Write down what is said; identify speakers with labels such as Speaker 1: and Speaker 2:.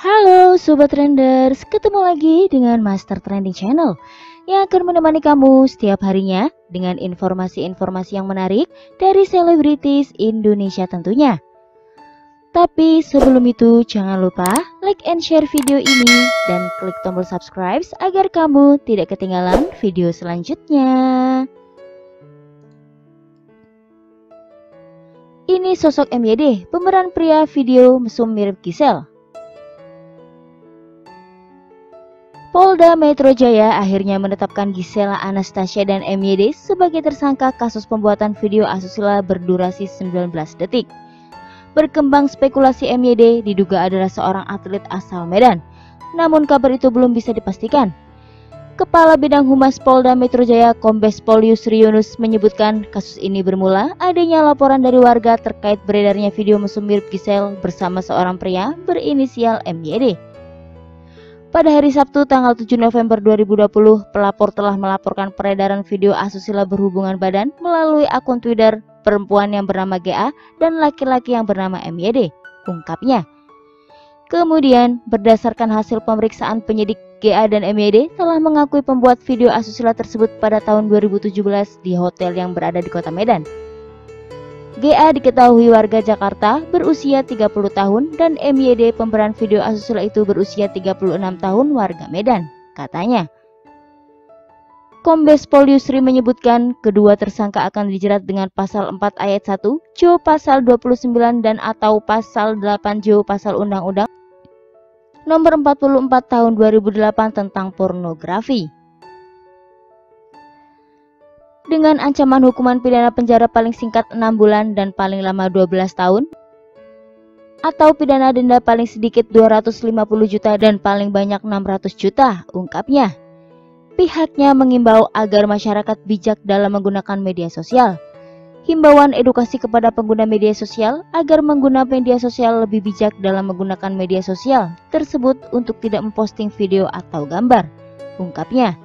Speaker 1: Halo Sobat Trenders, ketemu lagi dengan Master Trending Channel yang akan menemani kamu setiap harinya dengan informasi-informasi yang menarik dari selebritis Indonesia tentunya. Tapi sebelum itu jangan lupa like and share video ini dan klik tombol subscribe agar kamu tidak ketinggalan video selanjutnya. Ini sosok MYD, pemeran pria video mesum mirip Gisel. Polda Metro Jaya akhirnya menetapkan Gisela Anastasia dan MYD sebagai tersangka kasus pembuatan video asusila berdurasi 19 detik. Berkembang spekulasi MYD diduga adalah seorang atlet asal Medan, namun kabar itu belum bisa dipastikan. Kepala Bidang Humas Polda Metro Jaya Kombes Pol Yusri menyebutkan kasus ini bermula adanya laporan dari warga terkait beredarnya video mesum mirip Gisel bersama seorang pria berinisial MYD. Pada hari Sabtu tanggal 7 November 2020, pelapor telah melaporkan peredaran video asusila berhubungan badan melalui akun Twitter perempuan yang bernama GA dan laki-laki yang bernama MYD, ungkapnya. Kemudian, berdasarkan hasil pemeriksaan penyidik GA dan MYD telah mengakui pembuat video asusila tersebut pada tahun 2017 di hotel yang berada di kota Medan. GA diketahui warga Jakarta berusia 30 tahun dan MYD pemeran video asusila itu berusia 36 tahun warga Medan, katanya. Kombes Pol Yusri menyebutkan kedua tersangka akan dijerat dengan pasal 4 ayat 1, Jo pasal 29 dan atau pasal 8 Jo pasal Undang-Undang nomor 44 tahun 2008 tentang pornografi dengan ancaman hukuman pidana penjara paling singkat 6 bulan dan paling lama 12 tahun atau pidana denda paling sedikit 250 juta dan paling banyak 600 juta, ungkapnya. Pihaknya mengimbau agar masyarakat bijak dalam menggunakan media sosial. Himbauan edukasi kepada pengguna media sosial agar menggunakan media sosial lebih bijak dalam menggunakan media sosial tersebut untuk tidak memposting video atau gambar, ungkapnya.